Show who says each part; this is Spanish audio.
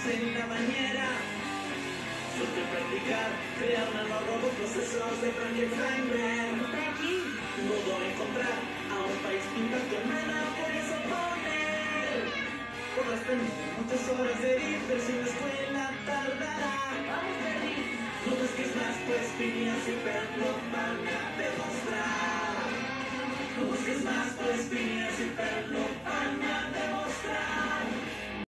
Speaker 1: En la bañera, Suerte practicar, crear un robot, procesos de Frankenstein. Modo encontrar a un país intacto, nada puedes oponer. Podrás tener muchas horas de diversión, la escuela tardará. No busques más, pues Phineas y Ferb lo van a demostrar. No busques más, pues Phineas